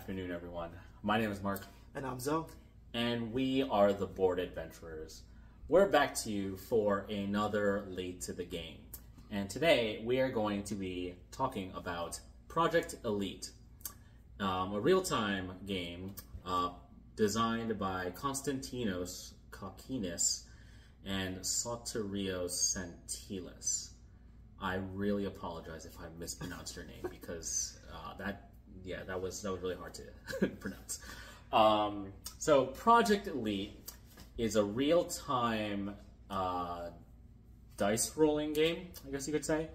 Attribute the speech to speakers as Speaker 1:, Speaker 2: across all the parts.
Speaker 1: afternoon, everyone. My name is Mark,
Speaker 2: And I'm Zoe.
Speaker 1: and we are the Board Adventurers. We're back to you for another Late to the Game. And today we are going to be talking about Project Elite, um, a real time game uh, designed by Konstantinos Kokkinis and Sotirios Santilis. I really apologize if I mispronounced your name because uh, that yeah that was that was really hard to pronounce. Um, so Project Elite is a real time uh, dice rolling game, I guess you could say,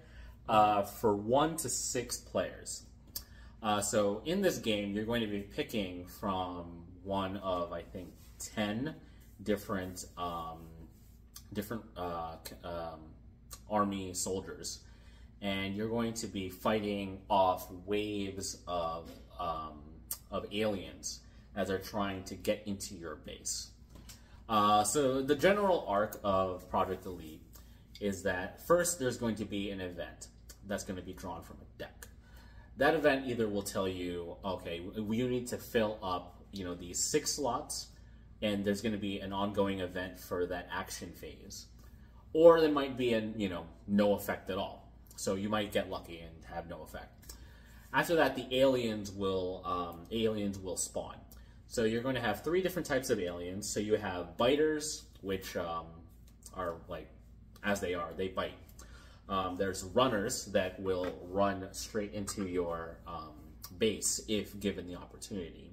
Speaker 1: uh, for one to six players. Uh, so in this game, you're going to be picking from one of I think ten different um, different uh, um, army soldiers, and you're going to be fighting off waves of um, of aliens as they're trying to get into your base. Uh, so the general arc of Project Elite is that first there's going to be an event that's going to be drawn from a deck. That event either will tell you, okay, you need to fill up, you know, these six slots, and there's going to be an ongoing event for that action phase, or there might be an, you know, no effect at all. So you might get lucky and have no effect. After that, the aliens will um, aliens will spawn. So you're going to have three different types of aliens. So you have biters, which um, are like as they are, they bite. Um, there's runners that will run straight into your um, base if given the opportunity.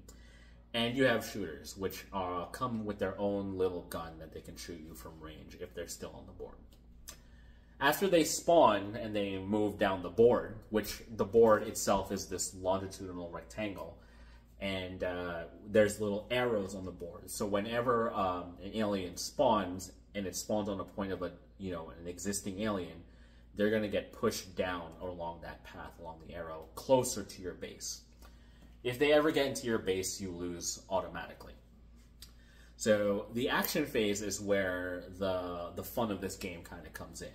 Speaker 1: And you have shooters, which uh, come with their own little gun that they can shoot you from range if they're still on the board. After they spawn and they move down the board, which the board itself is this longitudinal rectangle, and uh, there's little arrows on the board. So whenever um, an alien spawns and it spawns on a point of a you know an existing alien, they're going to get pushed down along that path along the arrow closer to your base. If they ever get into your base, you lose automatically. So the action phase is where the the fun of this game kind of comes in.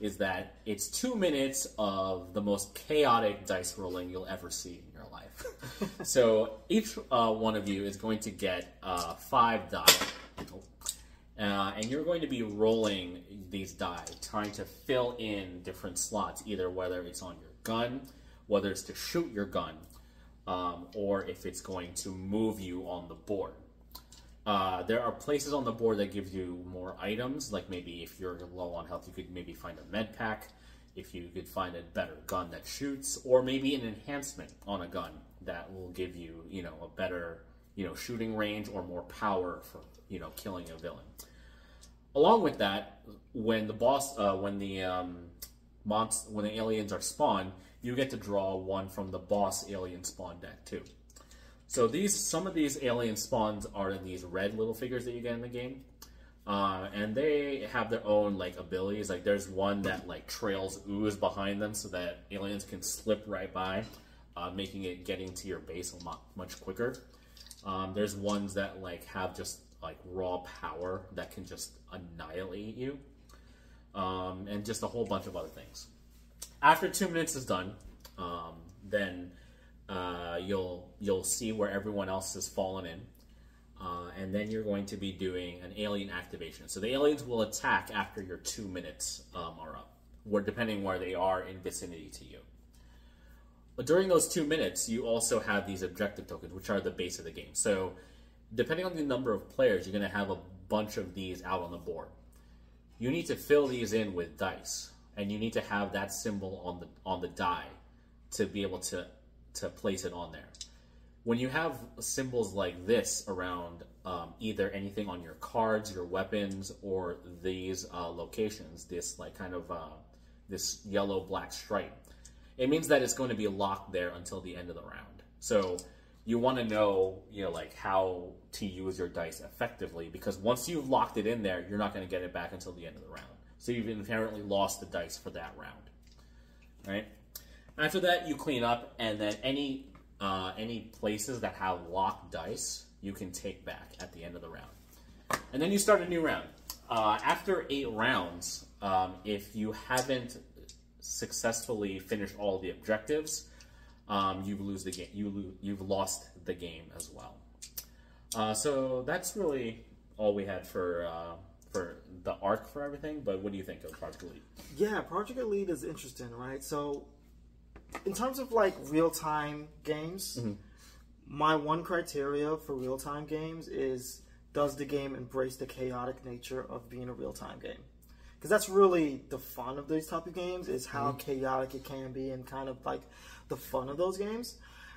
Speaker 1: Is that it's two minutes of the most chaotic dice rolling you'll ever see in your life. so each uh, one of you is going to get uh, five die, uh, and you're going to be rolling these die, trying to fill in different slots, either whether it's on your gun, whether it's to shoot your gun, um, or if it's going to move you on the board. Uh, there are places on the board that give you more items, like maybe if you're low on health, you could maybe find a med pack. If you could find a better gun that shoots, or maybe an enhancement on a gun that will give you, you know, a better, you know, shooting range or more power for, you know, killing a villain. Along with that, when the boss, uh, when the um, monst- when the aliens are spawned, you get to draw one from the boss alien spawn deck too. So these some of these alien spawns are in these red little figures that you get in the game, uh, and they have their own like abilities. Like there's one that like trails ooze behind them so that aliens can slip right by, uh, making it getting to your base a lot much quicker. Um, there's ones that like have just like raw power that can just annihilate you, um, and just a whole bunch of other things. After two minutes is done, um, then uh, you'll you'll see where everyone else has fallen in, uh, and then you're going to be doing an alien activation. So the aliens will attack after your two minutes um, are up, where depending where they are in vicinity to you. But during those two minutes, you also have these objective tokens, which are the base of the game. So depending on the number of players, you're going to have a bunch of these out on the board. You need to fill these in with dice, and you need to have that symbol on the on the die to be able to to place it on there. When you have symbols like this around um, either anything on your cards, your weapons, or these uh, locations, this like kind of uh, this yellow black stripe, it means that it's going to be locked there until the end of the round. So you want to know, you know, like how to use your dice effectively because once you've locked it in there, you're not going to get it back until the end of the round. So you've inherently lost the dice for that round, right? After that, you clean up, and then any uh, any places that have locked dice, you can take back at the end of the round, and then you start a new round. Uh, after eight rounds, um, if you haven't successfully finished all the objectives, um, you lose the game. You lo- you've lost the game as well. Uh, so that's really all we had for uh, for the arc for everything. But what do you think of Project Elite?
Speaker 2: Yeah, Project Elite is interesting, right? So, in terms of like real time games, mm-hmm. my one criteria for real time games is does the game embrace the chaotic nature of being a real time game? Because that's really the fun of these type of games is how mm-hmm. chaotic it can be and kind of like the fun of those games.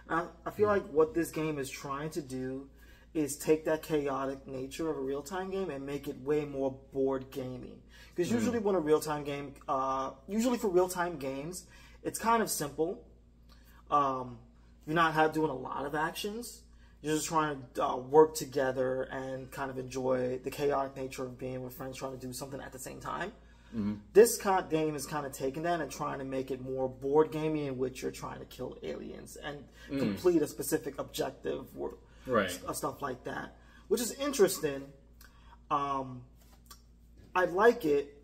Speaker 2: I, I feel mm-hmm. like what this game is trying to do is take that chaotic nature of a real time game and make it way more board gamey. Because usually when a real time game, uh, usually for real time games, it's kind of simple. Um, you're not doing a lot of actions. You're just trying to uh, work together and kind of enjoy the chaotic nature of being with friends trying to do something at the same time. This kind game is kind of taking that and trying to make it more board gamey, in which you're trying to kill aliens and complete a specific objective or
Speaker 1: Right.
Speaker 2: uh, stuff like that, which is interesting. Um, I like it.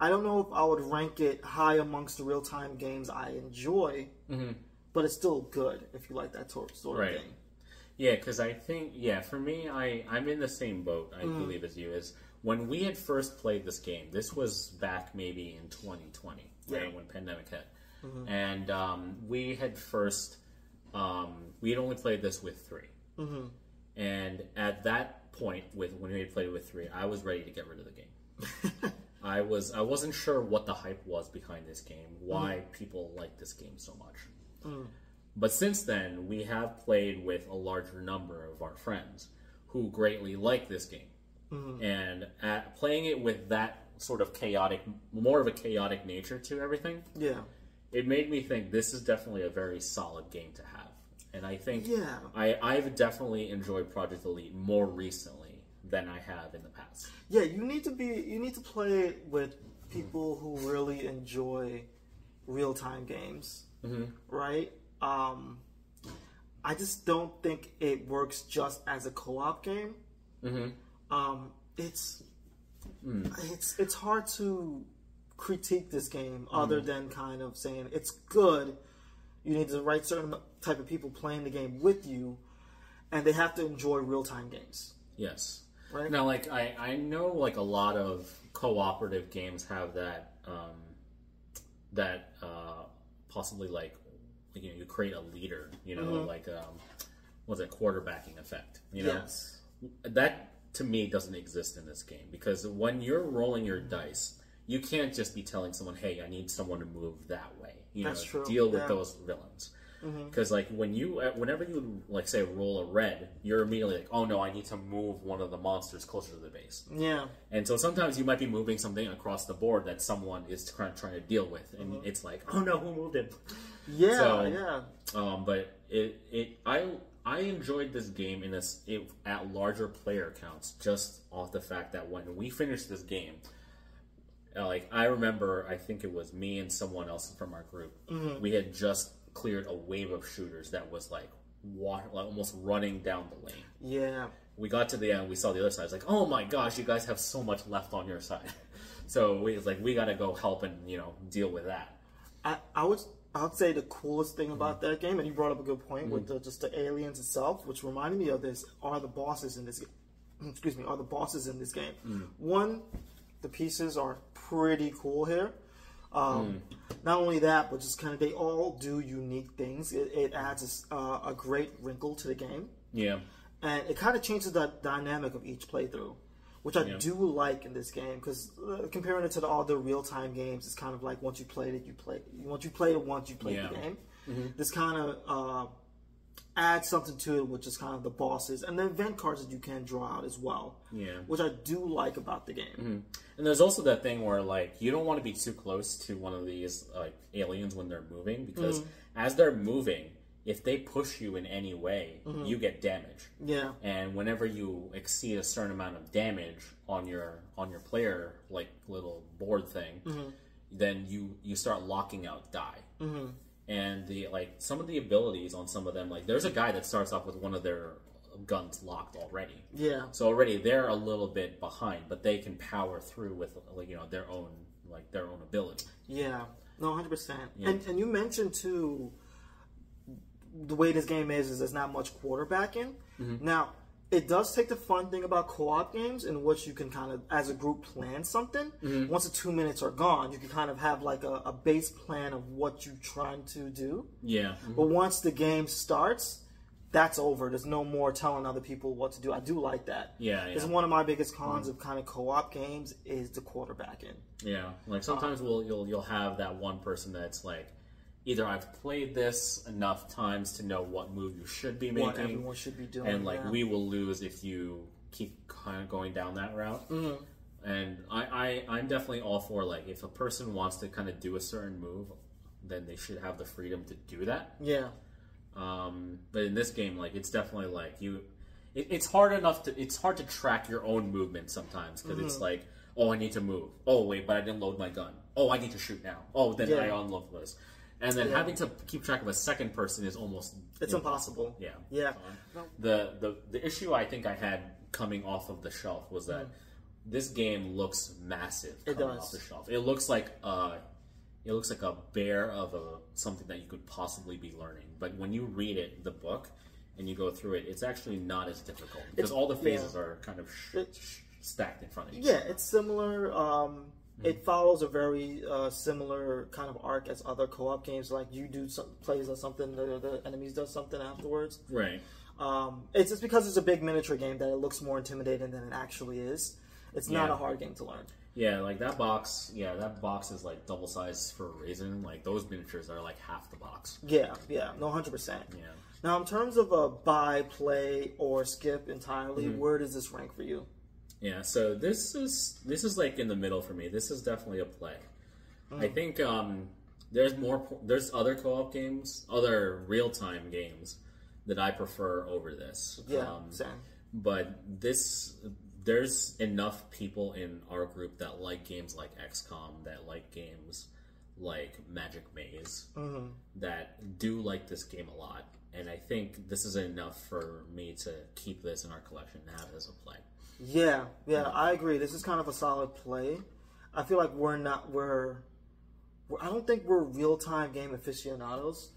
Speaker 2: I don't know if I would rank it high amongst the real time games I enjoy, but it's still good if you like that sort sort
Speaker 1: Right.
Speaker 2: of game.
Speaker 1: Yeah, because I think yeah, for me, I I'm in the same boat. I believe as you is when we had first played this game. This was back maybe in 2020, right
Speaker 2: Yeah.
Speaker 1: when pandemic hit, and um, we had first um, we had only played this with 3 and at that point, with when we had played with three, I was ready to get rid of the game. I was I wasn't sure what the hype was behind this game, mm. why people like this game so much. Mm. But since then, we have played with a larger number of our friends who greatly like this game. Mm. And at playing it with that sort of chaotic, more of a chaotic nature to everything,
Speaker 2: Yeah,
Speaker 1: it made me think this is definitely a very solid game to have. And I think
Speaker 2: Yeah.
Speaker 1: I, I've definitely enjoyed Project Elite more recently than I have in the past.
Speaker 2: yeah. You need to be. You need to play with people who really enjoy real time games, right? Um, I just don't think it works just as a co op game. Um, it's it's it's hard to critique this game other than kind of saying it's good. You need the right certain type of people playing the game with you, and they have to enjoy real time games.
Speaker 1: Yes.
Speaker 2: Right.
Speaker 1: Now, like I, I know like a lot of cooperative games have that um, that uh, possibly like you know you create a leader, you know, like um, what's it quarterbacking effect, you know.
Speaker 2: Yes.
Speaker 1: that to me doesn't exist in this game because when you're rolling your dice, you can't just be telling someone, "Hey, I need someone to move that way." You
Speaker 2: That's
Speaker 1: know,
Speaker 2: true,
Speaker 1: deal with
Speaker 2: yeah.
Speaker 1: those villains. Because like when you, uh, whenever you like say roll a red, you're immediately like, "Oh no, I need to move one of the monsters closer to the base."
Speaker 2: Yeah.
Speaker 1: And so sometimes you might be moving something across the board that someone is trying, trying to deal with, and it's like, "Oh no, who moved it?"
Speaker 2: Yeah.
Speaker 1: So-
Speaker 2: yeah.
Speaker 1: Um, but it it I I enjoyed this game in this it, at larger player counts just off the fact that when we finished this game, uh, like I remember, I think it was me and someone else from our group. We had just cleared a wave of shooters that was like water, like almost running down the lane.
Speaker 2: Yeah.
Speaker 1: We got to the end, we saw the other side. It's like, oh my gosh, you guys have so much left on your side. so we it's like we got to go help and you know deal with that.
Speaker 2: I, I would I would say the coolest thing about mm-hmm. that game, and you brought up a good point with mm-hmm. the, just the aliens itself, which reminded me of this, are the bosses in this. Excuse me, are the bosses in this game? Mm. One, the pieces are pretty cool here. Um, Not only that, but just kind of they all do unique things. It, it adds a uh, a great wrinkle to the game.
Speaker 1: Yeah.
Speaker 2: and it kind of changes the dynamic of each playthrough, which I
Speaker 1: Yeah.
Speaker 2: do like in this game because uh, comparing it to the other real time games, it's kind of like once you played it, you play. Once you played it once, you played the
Speaker 1: Yeah.
Speaker 2: game. This kind of uh, adds something to it, which is kind of the bosses and the event cards that you can draw out as well.
Speaker 1: Yeah.
Speaker 2: which I do like about the game. Mm-hmm.
Speaker 1: And there's also that thing where like you don't want to be too close to one of these like aliens when they're moving because mm-hmm. as they're moving, if they push you in any way, mm-hmm. you get damage.
Speaker 2: Yeah,
Speaker 1: And whenever you exceed a certain amount of damage on your on your player like little board thing, then you you start locking out die. And the like some of the abilities on some of them like there's a guy that starts off with one of their guns locked already.
Speaker 2: yeah,
Speaker 1: So already they're a little bit behind, but they can power through with like you know their own like their own ability.
Speaker 2: yeah. No, hundred percent. And and you mentioned too the way this game is is there's not much quarterbacking.
Speaker 1: Mm-hmm.
Speaker 2: Now, it does take the fun thing about co-op games in which you can kind of, as a group, plan something.
Speaker 1: Mm-hmm.
Speaker 2: Once the two minutes are gone, you can kind of have like a, a base plan of what you're trying to do.
Speaker 1: Yeah.
Speaker 2: But once the game starts, that's over. There's no more telling other people what to do. I do like that.
Speaker 1: Yeah,
Speaker 2: It's
Speaker 1: yeah.
Speaker 2: one of my biggest cons of kind of co-op games is the quarterbacking.
Speaker 1: Yeah, like sometimes we'll you'll you'll have that one person that's like, either I've played this enough times to know what move you should be making, What
Speaker 2: everyone should be doing.
Speaker 1: and like
Speaker 2: yeah.
Speaker 1: we will lose if you keep kind of going down that route.
Speaker 2: Mm-hmm.
Speaker 1: And I, I I'm definitely all for like if a person wants to kind of do a certain move, then they should have the freedom to do that.
Speaker 2: Yeah.
Speaker 1: Um, but in this game, like it's definitely like you, it, it's hard enough to it's hard to track your own movement sometimes because
Speaker 2: Mm-hmm.
Speaker 1: it's like, oh, I need to move. Oh, wait, but I didn't load my gun. Oh, I need to shoot now. Oh, then
Speaker 2: Yeah.
Speaker 1: I unload this. And then having to keep track of a second person is almost
Speaker 2: It's impossible.
Speaker 1: Yeah.
Speaker 2: Yeah.
Speaker 1: The the the issue I think I had coming off of the shelf was that this game looks massive
Speaker 2: Mm. It
Speaker 1: coming
Speaker 2: does.
Speaker 1: off the shelf. It looks like uh it looks like a bear of a something that you could possibly be learning. But when you read it, the book, and you go through it, it's actually not as difficult because all the phases are kind of sh-
Speaker 2: It-
Speaker 1: sh- stacked in front of you.
Speaker 2: Yeah, it's similar. Um, It follows a very uh, similar kind of arc as other co-op games. Like you do some plays or something, the, the enemies does something afterwards.
Speaker 1: Right.
Speaker 2: Um, it's just because it's a big miniature game that it looks more intimidating than it actually is. It's not
Speaker 1: Yeah.
Speaker 2: a hard game to learn.
Speaker 1: Yeah, like that box. Yeah, that box is like double sized for a reason. Like those miniatures are like half the box.
Speaker 2: Yeah, yeah, no, hundred percent.
Speaker 1: Yeah.
Speaker 2: Now, in terms of a buy, play, or skip entirely,
Speaker 1: Mm-hmm.
Speaker 2: where does this rank for you?
Speaker 1: Yeah, so this is this is like in the middle for me. This is definitely a play.
Speaker 2: Mm.
Speaker 1: I think um, there's more. There's other co-op games, other real-time games that I prefer over this.
Speaker 2: Yeah,
Speaker 1: Um,
Speaker 2: same.
Speaker 1: but this there's enough people in our group that like games like XCOM, that like games like Magic Maze,
Speaker 2: Mm-hmm.
Speaker 1: that do like this game a lot. And I think this is enough for me to keep this in our collection and have it as a play.
Speaker 2: Yeah, yeah, I agree. This is kind of a solid play. I feel like we're not we're, we're I don't think we're real time game aficionados.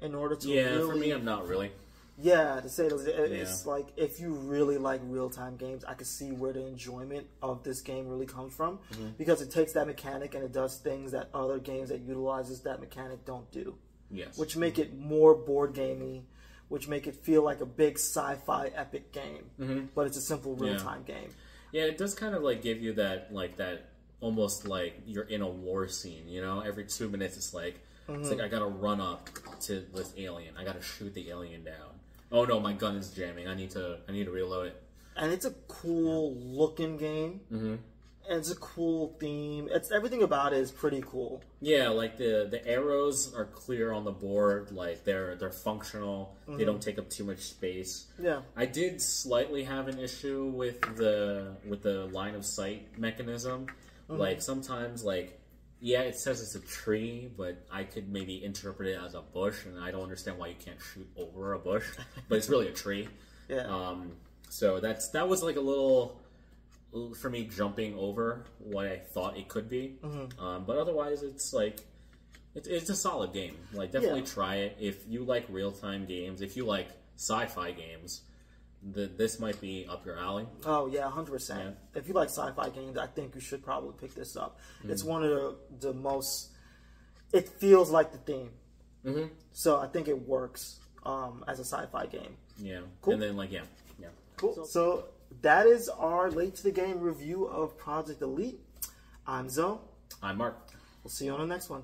Speaker 2: In order to
Speaker 1: Yeah,
Speaker 2: really,
Speaker 1: for me, I'm not really.
Speaker 2: yeah, to say it, it's
Speaker 1: Yeah.
Speaker 2: like if you really like real time games, I can see where the enjoyment of this game really comes from
Speaker 1: Mm-hmm.
Speaker 2: because it takes that mechanic and it does things that other games that utilizes that mechanic don't do.
Speaker 1: Yes.
Speaker 2: which make it more board gamey, which make it feel like a big sci-fi epic game. But it's a simple real-time game.
Speaker 1: Yeah, it does kind of like give you that like that almost like you're in a war scene. You know, every two minutes it's like it's like I gotta run up to this alien. I gotta shoot the alien down. Oh no, my gun is jamming. I need to I need to reload it.
Speaker 2: And it's a cool looking game. Mm-hmm. And it's a cool theme. It's everything about it is pretty cool.
Speaker 1: Yeah, like the the arrows are clear on the board. Like they're they're functional. They don't take up too much space.
Speaker 2: Yeah.
Speaker 1: I did slightly have an issue with the with the line of sight mechanism. Like sometimes, like yeah, it says it's a tree, but I could maybe interpret it as a bush, and I don't understand why you can't shoot over a bush, but it's really a tree.
Speaker 2: Yeah.
Speaker 1: Um, so that's that was like a little for me jumping over what I thought it could be. Um, but otherwise, it's like it's, it's a solid game. Like definitely
Speaker 2: Yeah.
Speaker 1: try it if you like real time games. If you like sci-fi games, the, this might be up your alley.
Speaker 2: Oh yeah, hundred percent. If you like sci-fi games, I think you should probably pick this up. It's one of the, the most. It feels like the theme,
Speaker 1: Mm-hmm.
Speaker 2: so I think it works um, as a sci-fi game.
Speaker 1: Yeah,
Speaker 2: Cool.
Speaker 1: and then like yeah, yeah.
Speaker 2: Cool. So that is our late to the game review of Project Elite. I'm Zoe.
Speaker 1: I'm Mark.
Speaker 2: We'll see you on the next one.